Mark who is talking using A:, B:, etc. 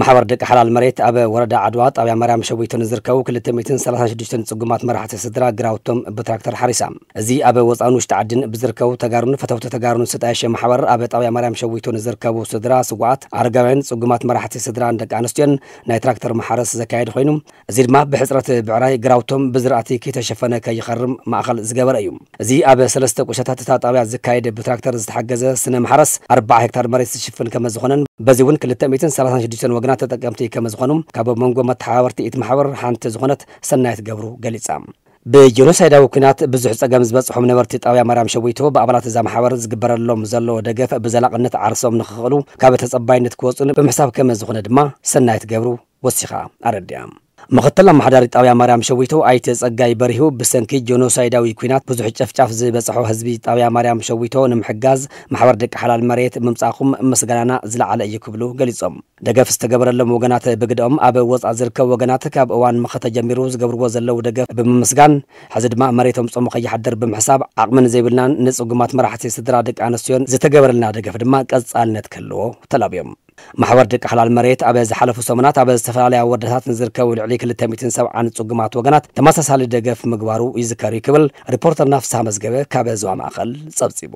A: ማሕበር ደቂ ሓላል መሬት ኣብ ወረዳ ዓድዋ ጣብያ ማርያም ሸዊቶ ንዝርከቡ 236 ጽጉማት መራሕቲ ስድራ ግራውቶም ብትራክተር ሓሪሳ። እዚ ኣብ ወፃእን ውሽጢ ዓድን ብዝርከቡ ተጋሩን ፈተውቲ ተጋሩን ዝተጣየሸ ማሕበር ኣብ ጣብያ ማርያም ሸዊቶ ንዝርከቡ ስድራ ስውኣት ኣረጋውያን ጽጉማት መራሕቲ ስድራን ደቂ ኣንስትዮን ናይ ትራክተር ማሕረስ ዘካየድ ኮይኑ እዚ ድማ ብሕፅረት ብዕራይ ግራውቶም ብዝራእቲ ከይተሸፈነ ከይኸርም ማእኸል ዝገበረ እዩ። እዚ ኣብ ሰለስተ ቁሸታት እታ ጣብያ ዝካየድ ብትራክተር ዝተሓገዘ ስነ ማሕረስ 4 ሄክታር መሬት ዝሽፍን ከመ ዝኾነን በዚ እውን 236 ወገናት ተጠቀምቲ ከመ ዝኾኑ ካብ መንጎ መተሓባበርቲ እታ ማሕበር ሓንቲ ዝኾነት ሰናይት ገብሩ ገሊጻ። ብጀኖሳይዳዊ ኩናት ብዙሕ ፀገም ዝበፅሖም ነበርቲ ጣብያ ማርያም ሸዊቶ ብኣባላት እዛ ማሕበር ዝግበረሎም ዘሎ ደገፍ ብዘላቕነት ዓርሶም ንክኽእሉ ካብ ተፀባይነት ክወፁን ብምሕሳብ ከመ ዝኾነ ድማ ሰናይት ገብሩ ወሲኻ ኣረድያ ምክትል ኣመሓዳሪ ጣብያ ማርያም ሸዊቶ ኣይተ ጸጋይ በሪሁ ብሰንኪ ጀኖሳይዳዊ ኩናት ብዙሕ ጨፍጫፍ ዝበፅሖ ህዝቢ ጣብያ ማርያም ሸዊቶ ንምሕጋዝ ማሕበር ደቂ ሓላል መሬት ምምፃእኹም ምስጋናና ዝለዓለ እዩ ክብሉ ገሊፆም ደገፍ ዝተገበረሎም ወገናት ብግድኦም ኣብ ወፃእ ዝርከቡ ወገናት ካብ እዋን መኸተ ጀሚሩ ዝገብርዎ ዘለው ደገፍ ብምምስጋን ሕዚ ድማ መሬቶም ጾሙ ከይሓድር ብምሕሳብ ዓቕምን ዘይብልናን ንጽጉማት መራሕቲ ስድራ ደቂ ኣንስትዮን ዝተገበረልና ደገፍ ድማ ቀጻልነት ክህልዎ ተላብዮም ማሕበር ደቂ ሓላል መሬት ኣብ ዝሓለፉ ሰሙናት ኣብ ዝተፈላለያ ወረዳታት ንዝርከቡ ልዕሊ 270 ጽጉማት ወገናት ተመሳሳሊ ደገፍ ምግባሩ ይዝከር ክብል ሪፖርተርና ፍስሓ መዝገበ ካብ ዞባ ማእኸል ጸብጺቡ